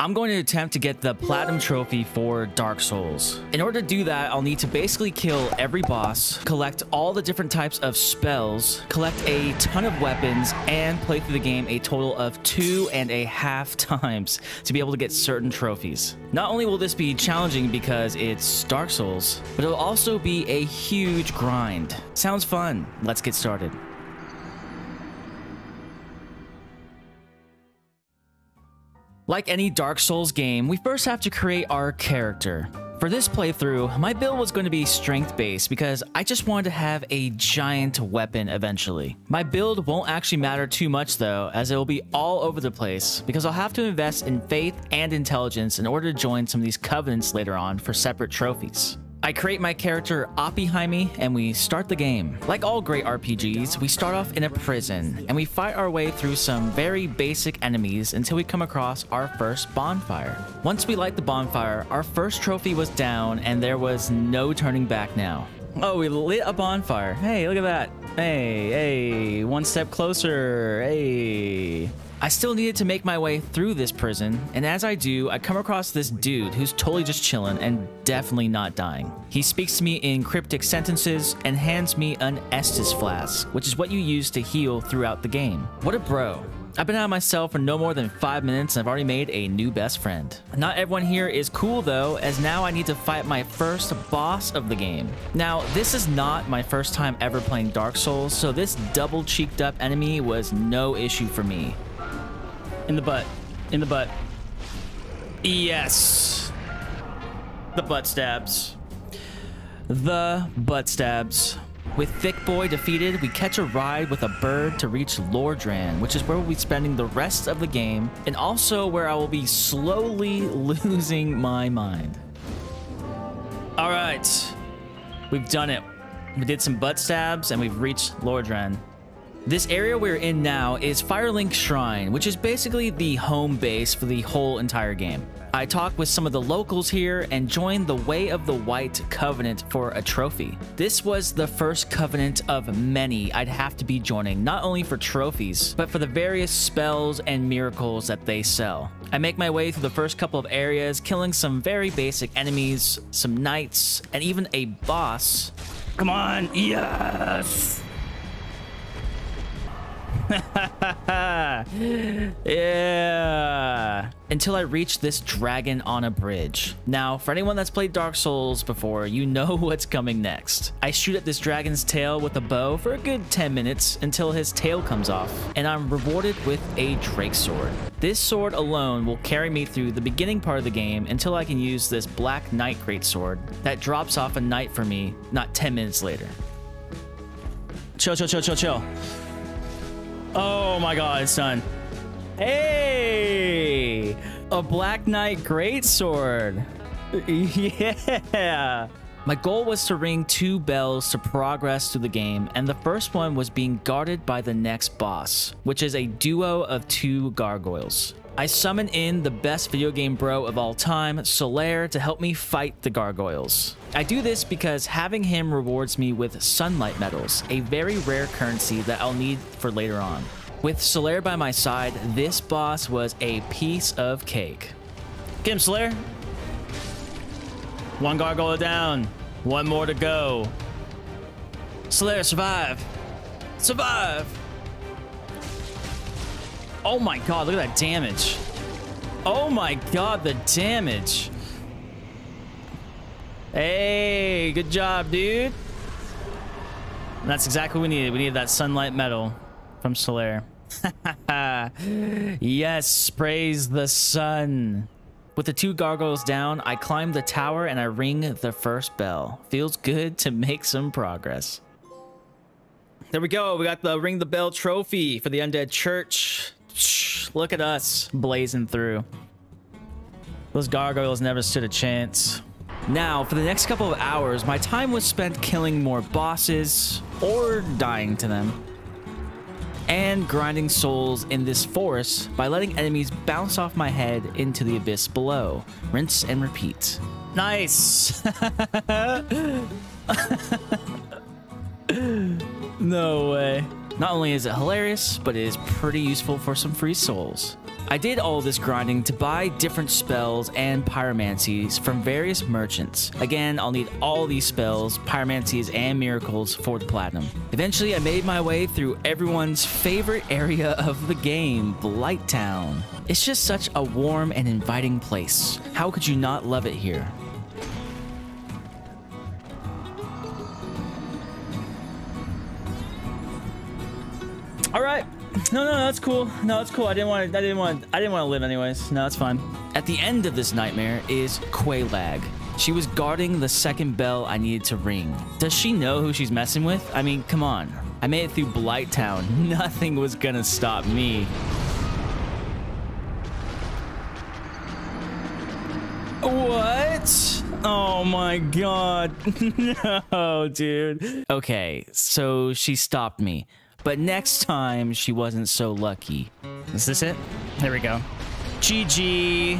I'm going to attempt to get the Platinum Trophy for Dark Souls. In order to do that, I'll need to basically kill every boss, collect all the different types of spells, collect a ton of weapons, and play through the game a total of two and a half times to be able to get certain trophies. Not only will this be challenging because it's Dark Souls, but it'll also be a huge grind. Sounds fun. Let's get started. Like any Dark Souls game, we first have to create our character. For this playthrough, my build was going to be strength-based because I just wanted to have a giant weapon eventually. My build won't actually matter too much though, as it will be all over the place because I'll have to invest in faith and intelligence in order to join some of these covenants later on for separate trophies. I create my character Oppihaimi and we start the game. Like all great RPGs, we start off in a prison and we fight our way through some very basic enemies until we come across our first bonfire. Once we light the bonfire, our first trophy was down and there was no turning back now. Oh, we lit a bonfire. Hey, look at that. Hey, hey, one step closer. Hey. I still needed to make my way through this prison, and as I do, I come across this dude who's totally just chilling and definitely not dying. He speaks to me in cryptic sentences and hands me an Estus flask, which is what you use to heal throughout the game. What a bro. I've been out of myself for no more than 5 minutes and I've already made a new best friend. Not everyone here is cool though, as now I need to fight my first boss of the game. Now, this is not my first time ever playing Dark Souls, so this double cheeked up enemy was no issue for me. In the butt. In the butt. Yes. The butt stabs. The butt stabs. With Thick Boy defeated, we catch a ride with a bird to reach Lordran, which is where we'll be spending the rest of the game, and also where I will be slowly losing my mind. All right, we've done it. We did some butt stabs, and we've reached Lordran. This area we're in now is Firelink Shrine, which is basically the home base for the whole entire game. I talked with some of the locals here and joined the Way of the White Covenant for a trophy. This was the first covenant of many I'd have to be joining, not only for trophies, but for the various spells and miracles that they sell. I make my way through the first couple of areas, killing some very basic enemies, some knights, and even a boss. Come on, yes! yeah. Until I reach this dragon on a bridge. Now, for anyone that's played Dark Souls before, you know what's coming next. I shoot at this dragon's tail with a bow for a good 10 minutes until his tail comes off, and I'm rewarded with a Drake Sword. This sword alone will carry me through the beginning part of the game until I can use this Black Knight Great Sword that drops off a knight for me not 10 minutes later. Chill, chill, chill, chill, chill. Oh my god, son. Hey! A Black Knight Greatsword. Yeah! My goal was to ring two bells to progress through the game, and the first one was being guarded by the next boss, which is a duo of two gargoyles. I summon in the best video game bro of all time, Solaire, to help me fight the gargoyles. I do this because having him rewards me with sunlight medals, a very rare currency that I'll need for later on. With Solaire by my side, this boss was a piece of cake. Get Solaire. One gargoyle down. One more to go. Solaire, survive. Survive. Oh my god, look at that damage. Oh my god, the damage. Hey, good job, dude. That's exactly what we needed. We needed that sunlight medal from Solaire. yes, praise the sun. With the two gargoyles down, I climb the tower and I ring the first bell. Feels good to make some progress. There we go. We got the ring the bell trophy for the undead church. Look at us blazing through. Those gargoyles never stood a chance. Now, for the next couple of hours, my time was spent killing more bosses or dying to them and grinding souls in this forest by letting enemies bounce off my head into the abyss below. Rinse and repeat. Nice! no way. Not only is it hilarious, but it is pretty useful for some free souls. I did all this grinding to buy different spells and pyromancies from various merchants. Again, I'll need all these spells, pyromancies, and miracles for the platinum. Eventually, I made my way through everyone's favorite area of the game, Blighttown. It's just such a warm and inviting place. How could you not love it here? No, no, that's cool. No, that's cool. I didn't want to. I didn't want. I didn't want to live anyways. No, that's fine. At the end of this nightmare is Quelaag. She was guarding the second bell I needed to ring. Does she know who she's messing with? I mean, come on. I made it through Blighttown. Nothing was gonna stop me. What? Oh my god. no, dude. Okay, so she stopped me. But next time, she wasn't so lucky. Is this it? There we go. GG.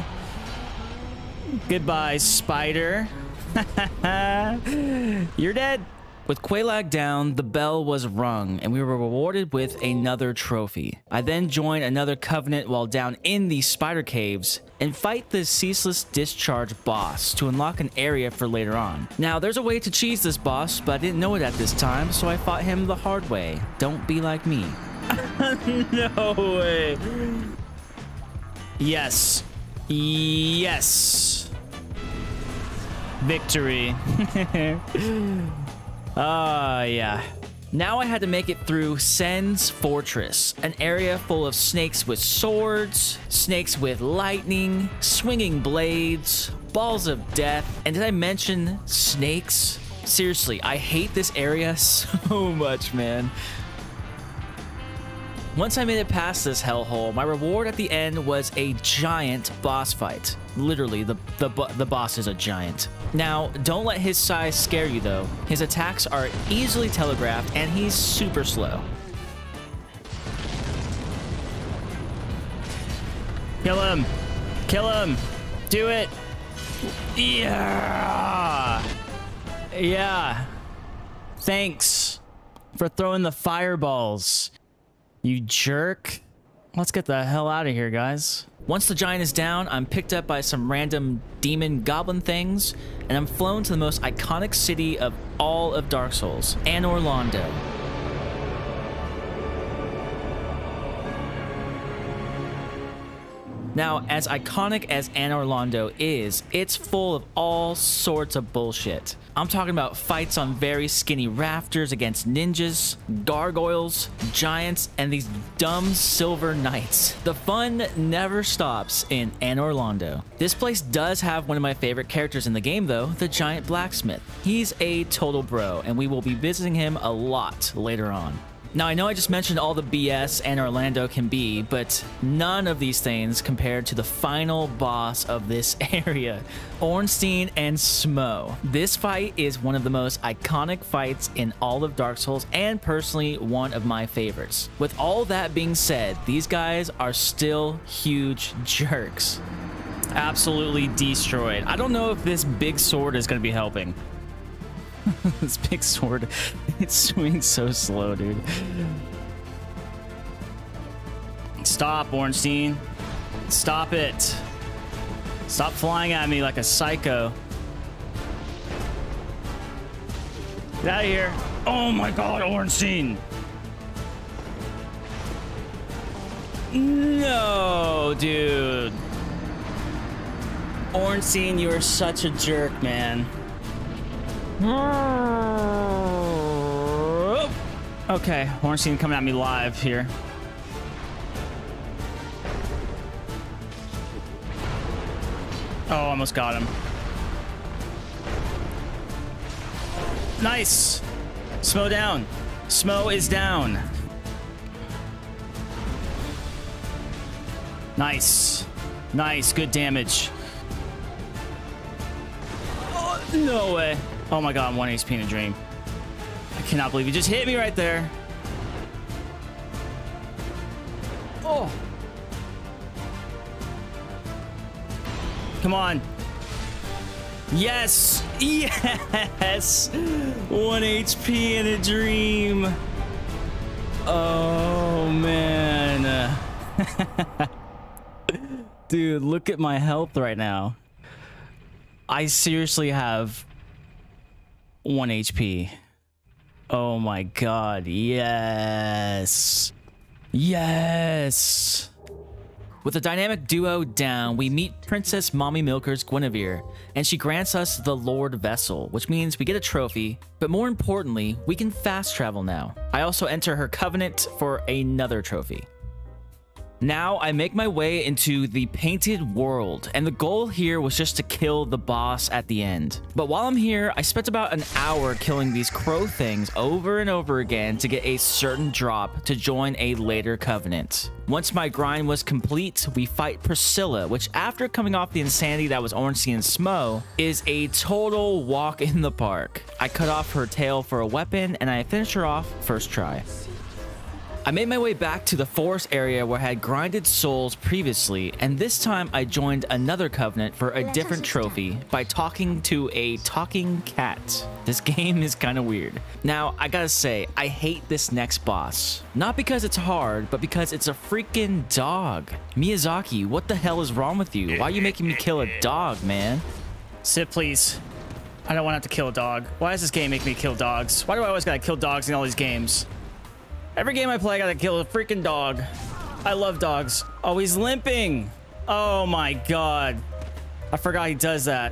Goodbye, spider. You're dead. With Quelaag down, the bell was rung, and we were rewarded with another trophy. I then joined another covenant while down in the spider caves, and fight the Ceaseless Discharge boss to unlock an area for later on. Now, there's a way to cheese this boss, but I didn't know it at this time, so I fought him the hard way. Don't be like me. no way. Yes. Yes. Victory. Ah, uh, yeah. Now I had to make it through Sen's Fortress, an area full of snakes with swords, snakes with lightning, swinging blades, balls of death, and did I mention snakes? Seriously, I hate this area so much, man. Once I made it past this hellhole, my reward at the end was a giant boss fight. Literally, the, the, the boss is a giant. Now, don't let his size scare you though. His attacks are easily telegraphed and he's super slow. Kill him! Kill him! Do it! Yeah! Yeah. Thanks for throwing the fireballs. You jerk. Let's get the hell out of here, guys. Once the giant is down, I'm picked up by some random demon goblin things, and I'm flown to the most iconic city of all of Dark Souls, Anor Londo. Now, as iconic as Anor Londo is, it's full of all sorts of bullshit. I'm talking about fights on very skinny rafters against ninjas, gargoyles, giants, and these dumb silver knights. The fun never stops in Anor Londo. This place does have one of my favorite characters in the game though, the giant blacksmith. He's a total bro, and we will be visiting him a lot later on. Now, I know I just mentioned all the BS Anor Londo can be, but none of these things compared to the final boss of this area, Ornstein and Smough. This fight is one of the most iconic fights in all of Dark Souls, and personally, one of my favorites. With all that being said, these guys are still huge jerks. Absolutely destroyed. I don't know if this big sword is going to be helping. this big sword, it swings so slow, dude. Stop, Ornstein. Stop it. Stop flying at me like a psycho. Get out of here. Oh my god, Ornstein. No, dude. Ornstein, you are such a jerk, man. Hmm. Okay, Ornstein coming at me live here. Oh, almost got him. Nice. Smough down. Smough is down. Nice. Nice. Good damage. Oh, no way. Oh my god, I'm 1 HP in a dream. I cannot believe he just hit me right there. Oh. Come on. Yes. Yes. 1 HP in a dream. Oh, man. Dude, look at my health right now. I seriously have 1 HP. Oh my god, yes. Yes. With the dynamic duo down, we meet Princess Mommy Milker's Gwynevere, and she grants us the Lord Vessel, which means we get a trophy, but more importantly, we can fast travel now. I also enter her covenant for another trophy. Now I make my way into the painted world, and the goal here was just to kill the boss at the end. But while I'm here, I spent about an hour killing these crow things over and over again to get a certain drop to join a later covenant. Once my grind was complete, we fight Priscilla, which after coming off the insanity that was Ornstein and Smough, is a total walk in the park. I cut off her tail for a weapon, and I finished her off first try. I made my way back to the forest area where I had grinded souls previously, and this time I joined another covenant for a different trophy by talking to a talking cat. This game is kind of weird. Now, I gotta say, I hate this next boss. Not because it's hard, but because it's a freaking dog. Miyazaki, what the hell is wrong with you? Why are you making me kill a dog, man? Sit, please. I don't want to have to kill a dog. Why does this game make me kill dogs? Why do I always gotta kill dogs in all these games? Every game I play, I gotta kill a freaking dog. I love dogs. Oh, he's limping. Oh my god. I forgot he does that.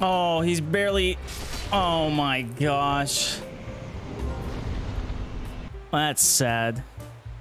Oh, he's barely... Oh my gosh. That's sad.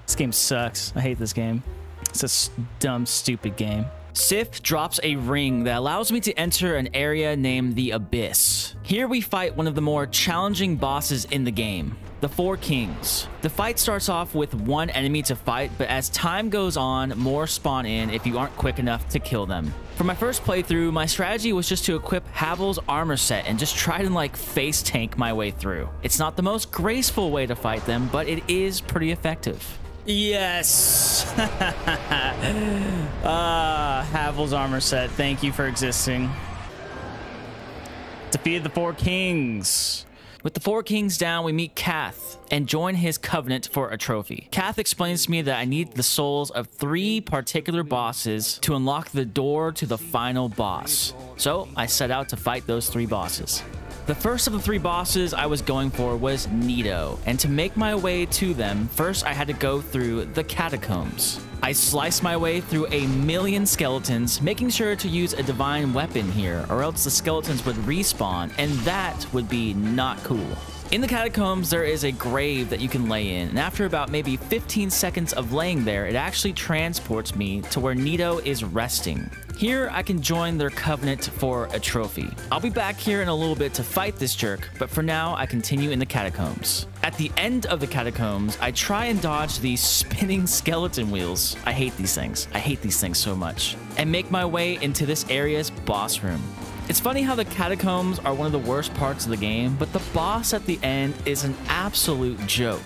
This game sucks. I hate this game. It's a dumb, stupid game. Sif drops a ring that allows me to enter an area named the Abyss. Here we fight one of the more challenging bosses in the game, the Four Kings. The fight starts off with one enemy to fight, but as time goes on, more spawn in if you aren't quick enough to kill them. For my first playthrough, my strategy was just to equip Havel's armor set and just try to like face tank my way through. It's not the most graceful way to fight them, but it is pretty effective. Yes. Uh, Havel's armor set. Thank you for existing. Defeated the four kings. With the four kings down, we meet Kaathe and join his covenant for a trophy. Kaathe explains to me that I need the souls of three particular bosses to unlock the door to the final boss. So I set out to fight those three bosses. The first of the three bosses I was going for was Nito, and to make my way to them, first I had to go through the catacombs. I sliced my way through a million skeletons, making sure to use a divine weapon here, or else the skeletons would respawn, and that would be not cool. In the catacombs, there is a grave that you can lay in, and after about maybe 15 seconds of laying there, it actually transports me to where Nito is resting. Here, I can join their covenant for a trophy. I'll be back here in a little bit to fight this jerk, but for now, I continue in the catacombs. At the end of the catacombs, I try and dodge these spinning skeleton wheels. I hate these things. I hate these things so much. And make my way into this area's boss room. It's funny how the catacombs are one of the worst parts of the game, but the boss at the end is an absolute joke.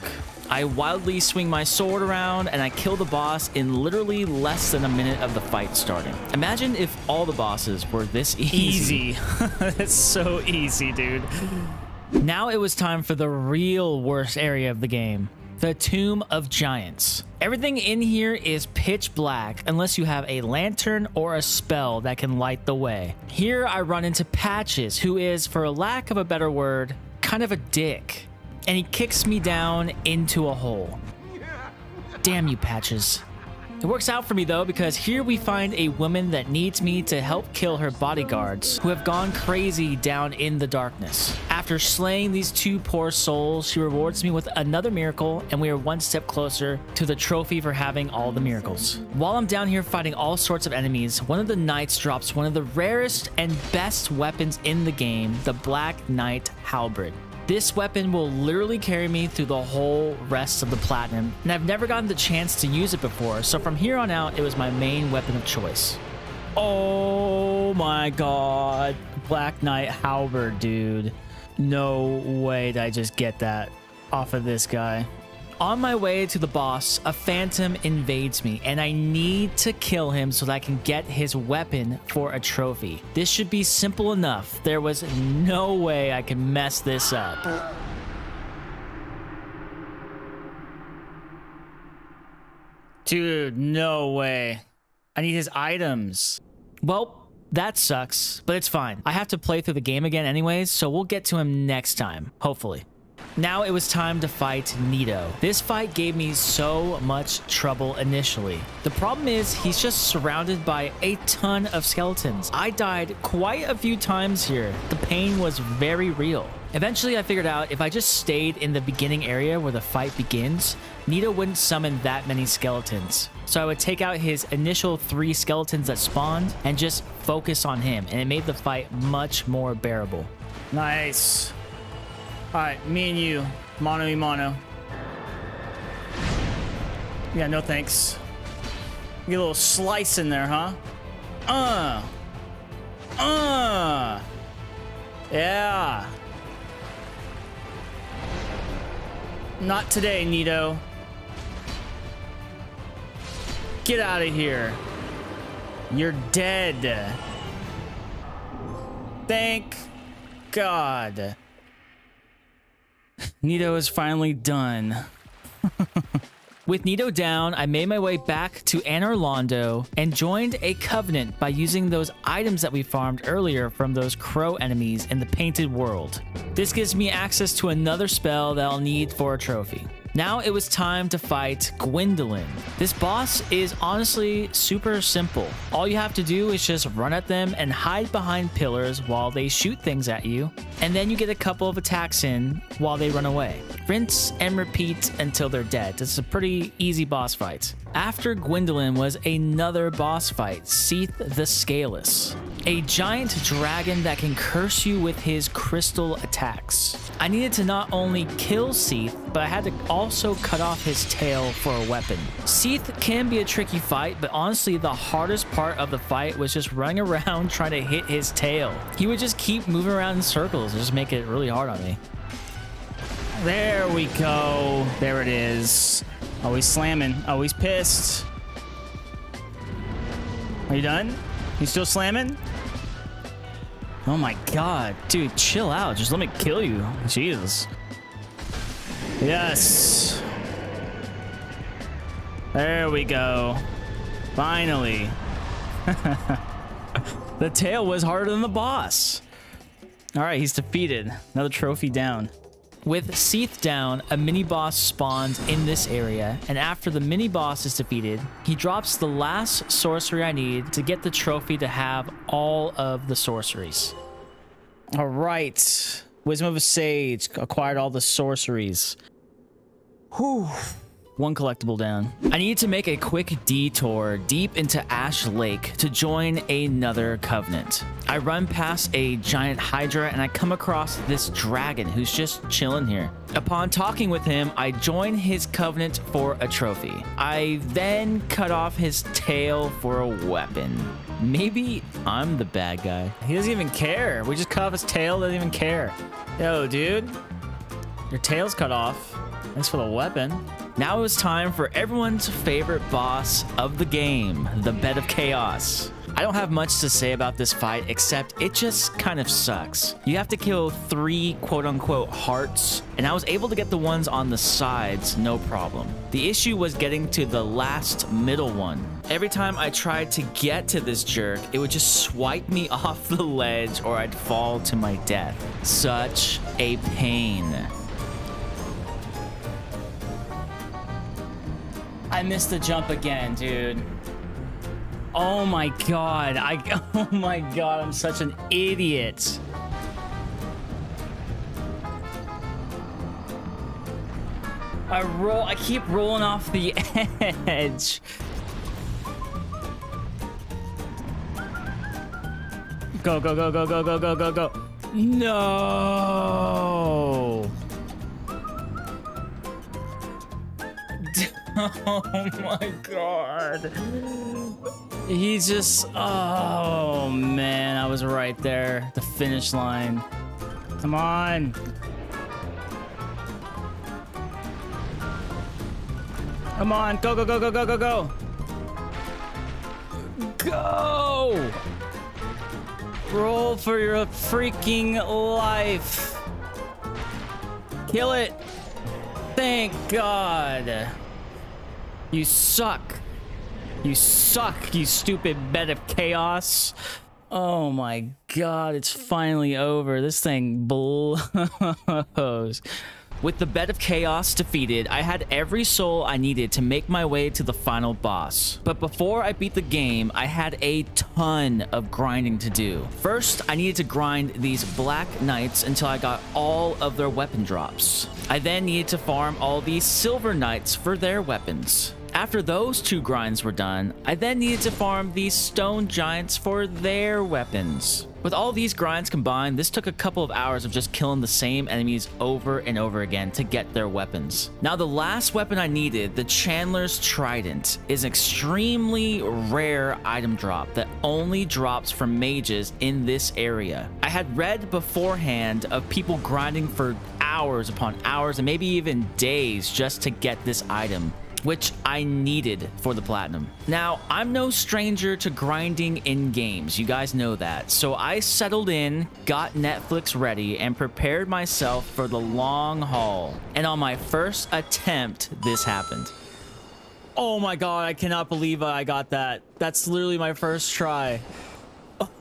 I wildly swing my sword around and I kill the boss in literally less than a minute of the fight starting. Imagine if all the bosses were this easy. Easy. it's so easy, dude. Now it was time for the real worst area of the game. The Tomb of Giants. Everything in here is pitch black unless you have a lantern or a spell that can light the way. Here I run into Patches, who is, for lack of a better word, kind of a dick. And he kicks me down into a hole. Damn you, Patches. It works out for me though because here we find a woman that needs me to help kill her bodyguards who have gone crazy down in the darkness. After slaying these two poor souls, she rewards me with another miracle and we are one step closer to the trophy for having all the miracles. While I'm down here fighting all sorts of enemies, one of the knights drops one of the rarest and best weapons in the game, the Black Knight Halberd. This weapon will literally carry me through the whole rest of the Platinum, and I've never gotten the chance to use it before, so from here on out, it was my main weapon of choice. Oh my god. Black Knight Halberd, dude. No way did I just get that off of this guy. On my way to the boss, a phantom invades me, and I need to kill him so that I can get his weapon for a trophy. This should be simple enough. There was no way I could mess this up. Dude, no way. I need his items. Well, that sucks, but it's fine. I have to play through the game again anyways, so we'll get to him next time, hopefully. Now it was time to fight Nito. This fight gave me so much trouble initially. The problem is he's just surrounded by a ton of skeletons. I died quite a few times here. The pain was very real. Eventually I figured out if I just stayed in the beginning area where the fight begins, Nito wouldn't summon that many skeletons. So I would take out his initial three skeletons that spawned and just focus on him and it made the fight much more bearable. Nice. Alright, me and you. Mono y mono. Yeah, no thanks. Get a little slice in there, huh? Uh. Uh. Yeah. Not today, Nito. Get out of here. You're dead. Thank God. Nito is finally done. With Nito down, I made my way back to Anor Londo and joined a covenant by using those items that we farmed earlier from those crow enemies in the painted world. This gives me access to another spell that I'll need for a trophy. Now it was time to fight Gwyndolin. This boss is honestly super simple. All you have to do is just run at them and hide behind pillars while they shoot things at you, and then you get a couple of attacks in while they run away. Rinse and repeat until they're dead. It's a pretty easy boss fight. After Gwyndolin was another boss fight, Seath the Scaleless a giant dragon that can curse you with his crystal attacks. I needed to not only kill Seath, but I had to also cut off his tail for a weapon. Seath can be a tricky fight, but honestly, the hardest part of the fight was just running around trying to hit his tail. He would just keep moving around in circles, and just make it really hard on me. There we go. There it is. Always slamming. Always pissed. Are you done? You still slamming? Oh my god. Dude, chill out. Just let me kill you. Jesus. Yes. There we go. Finally. the tail was harder than the boss. All right, he's defeated. Another trophy down. With Seath down, a mini-boss spawns in this area, and after the mini-boss is defeated, he drops the last sorcery I need to get the trophy to have all of the sorceries. All right. Wisdom of a Sage. Acquired all the sorceries. Whew. One collectible down. I needed to make a quick detour deep into Ash Lake to join another covenant. I run past a giant hydra and I come across this dragon who's just chilling here. Upon talking with him, I join his covenant for a trophy. I then cut off his tail for a weapon. Maybe I'm the bad guy. He doesn't even care. We just cut off his tail, doesn't even care. Yo, dude. Your tail's cut off. Thanks for the weapon. Now it was time for everyone's favorite boss of the game, the Bed of Chaos. I don't have much to say about this fight except it just kind of sucks. You have to kill three quote unquote hearts, and I was able to get the ones on the sides no problem. The issue was getting to the last middle one. Every time I tried to get to this jerk, it would just swipe me off the ledge or I'd fall to my death. Such a pain. I missed the jump again, dude. Oh my god. I oh my god, I'm such an idiot. I roll I keep rolling off the edge. Go, go, go, go, go, go, go, go, go. No. Oh my god. He just... Oh, man. I was right there. The finish line. Come on. Come on. Go, go, go, go, go, go, go. Go! Roll for your freaking life. Kill it. Thank God. You suck. You suck, you stupid bed of chaos. Oh my god, it's finally over. This thing blows. With the Bed of Chaos defeated, I had every soul I needed to make my way to the final boss. But before I beat the game, I had a ton of grinding to do. First, I needed to grind these Black Knights until I got all of their weapon drops. I then needed to farm all these Silver Knights for their weapons. After those two grinds were done, I then needed to farm these stone giants for their weapons. With all these grinds combined, this took a couple of hours of just killing the same enemies over and over again to get their weapons. Now the last weapon I needed, the Channeler's Trident, is an extremely rare item drop that only drops from mages in this area. I had read beforehand of people grinding for hours upon hours and maybe even days just to get this item which I needed for the platinum. Now, I'm no stranger to grinding in games, you guys know that. So I settled in, got Netflix ready, and prepared myself for the long haul. And on my first attempt, this happened. Oh my god, I cannot believe I got that. That's literally my first try.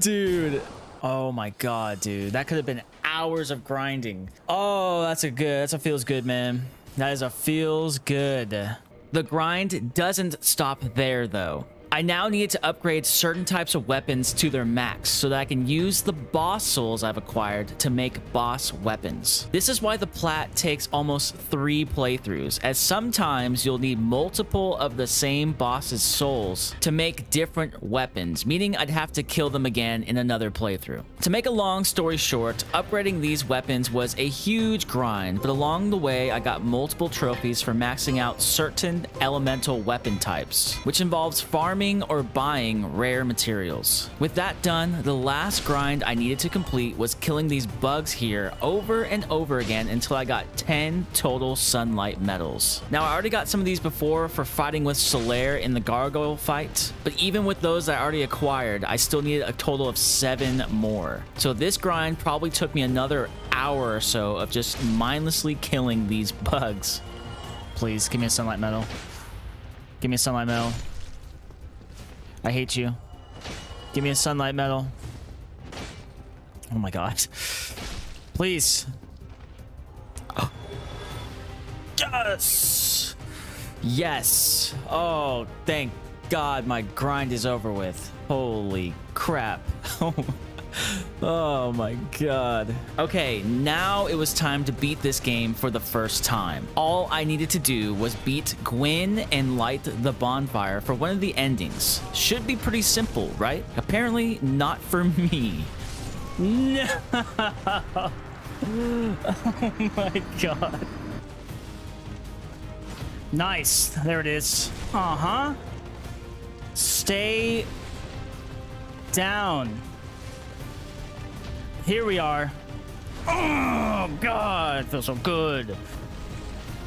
Dude. Oh my god, dude. That could have been hours of grinding. Oh, that's a good. That's a feels good, man. That is a feels good. The grind doesn't stop there, though. I now need to upgrade certain types of weapons to their max so that I can use the boss souls I've acquired to make boss weapons. This is why the plat takes almost three playthroughs, as sometimes you'll need multiple of the same boss's souls to make different weapons, meaning I'd have to kill them again in another playthrough. To make a long story short, upgrading these weapons was a huge grind, but along the way I got multiple trophies for maxing out certain elemental weapon types, which involves farming farming or buying rare materials. With that done, the last grind I needed to complete was killing these bugs here over and over again until I got 10 total sunlight medals. Now I already got some of these before for fighting with Solaire in the gargoyle fight, but even with those I already acquired, I still needed a total of 7 more. So this grind probably took me another hour or so of just mindlessly killing these bugs. Please, give me a sunlight medal. Give me a sunlight medal. I hate you. Give me a sunlight medal. Oh my god. Please. Oh. Yes! Yes! Oh, thank god my grind is over with. Holy crap. oh my god. Okay, now it was time to beat this game for the first time. All I needed to do was beat Gwyn and light the bonfire for one of the endings. Should be pretty simple, right? Apparently not for me. No! oh my god. Nice. There it is. Uh-huh. Stay down. Here we are. Oh, God. It feels so good.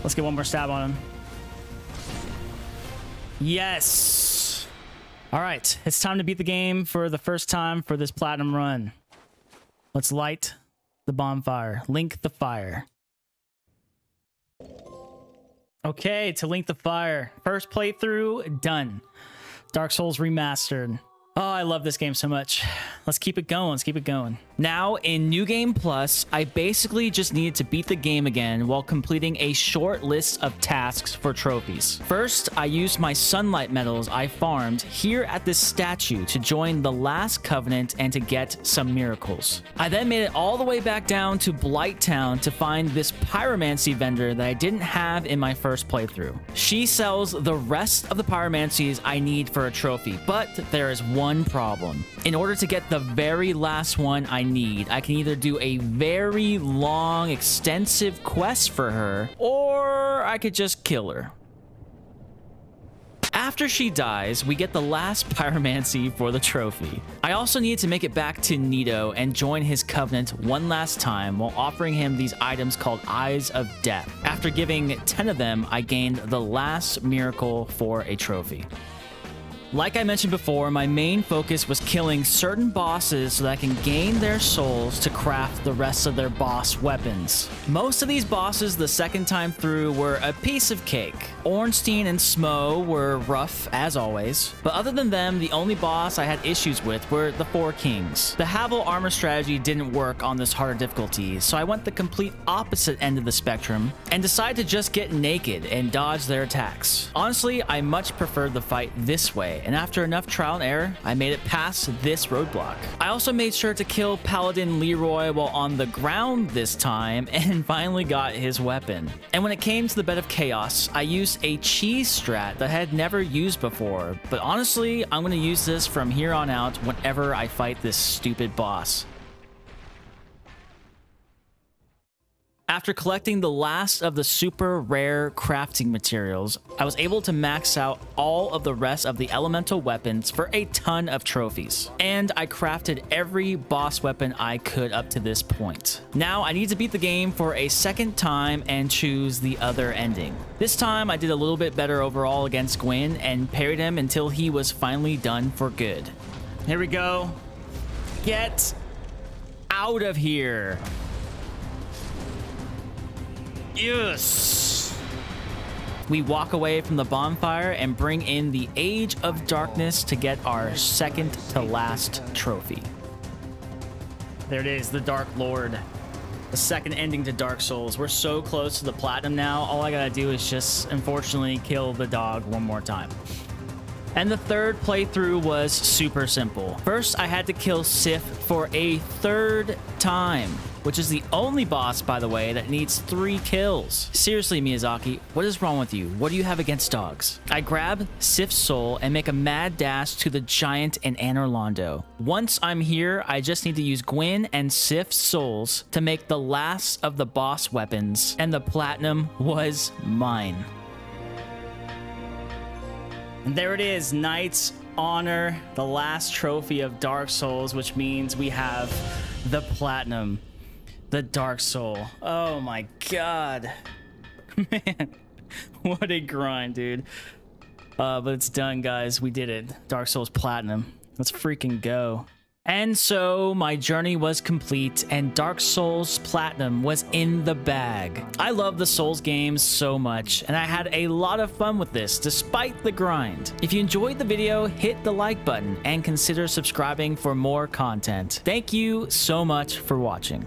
Let's get one more stab on him. Yes. All right. It's time to beat the game for the first time for this platinum run. Let's light the bonfire. Link the fire. Okay, to link the fire. First playthrough, done. Dark Souls Remastered. Oh, I love this game so much. Let's keep it going. Let's keep it going. Now, in New Game Plus, I basically just needed to beat the game again while completing a short list of tasks for trophies. First, I used my sunlight medals I farmed here at this statue to join the last covenant and to get some miracles. I then made it all the way back down to Blight Town to find this pyromancy vendor that I didn't have in my first playthrough. She sells the rest of the pyromancies I need for a trophy, but there is one one problem. In order to get the very last one I need, I can either do a very long, extensive quest for her, or I could just kill her. After she dies, we get the last pyromancy for the trophy. I also need to make it back to Nito and join his covenant one last time while offering him these items called Eyes of Death. After giving 10 of them, I gained the last miracle for a trophy. Like I mentioned before, my main focus was killing certain bosses so that I can gain their souls to craft the rest of their boss weapons. Most of these bosses the second time through were a piece of cake. Ornstein and Smough were rough as always, but other than them, the only boss I had issues with were the Four Kings. The Havel armor strategy didn't work on this harder difficulty, so I went the complete opposite end of the spectrum and decided to just get naked and dodge their attacks. Honestly, I much preferred the fight this way, and after enough trial and error, I made it past this roadblock. I also made sure to kill Paladin Leeroy while on the ground this time, and finally got his weapon. And when it came to the Bed of Chaos, I used a cheese strat that I had never used before, but honestly, I'm going to use this from here on out whenever I fight this stupid boss. After collecting the last of the super rare crafting materials, I was able to max out all of the rest of the elemental weapons for a ton of trophies. And I crafted every boss weapon I could up to this point. Now I need to beat the game for a second time and choose the other ending. This time I did a little bit better overall against Gwyn and parried him until he was finally done for good. Here we go. Get out of here. Yes! We walk away from the bonfire and bring in the Age of Darkness to get our second to last trophy. There it is, the Dark Lord. The second ending to Dark Souls. We're so close to the platinum now. All I gotta do is just, unfortunately, kill the dog one more time. And the third playthrough was super simple. First, I had to kill Sif for a third time which is the only boss, by the way, that needs three kills. Seriously, Miyazaki, what is wrong with you? What do you have against dogs? I grab Sif's soul and make a mad dash to the giant in Anor Londo. Once I'm here, I just need to use Gwyn and Sif's souls to make the last of the boss weapons, and the platinum was mine. And there it is, Knight's Honor, the last trophy of Dark Souls, which means we have the platinum. The Dark Soul. Oh my god. Man, what a grind, dude. Uh, but it's done, guys. We did it. Dark Souls Platinum. Let's freaking go. And so my journey was complete and Dark Souls Platinum was in the bag. I love the Souls games so much and I had a lot of fun with this despite the grind. If you enjoyed the video, hit the like button and consider subscribing for more content. Thank you so much for watching.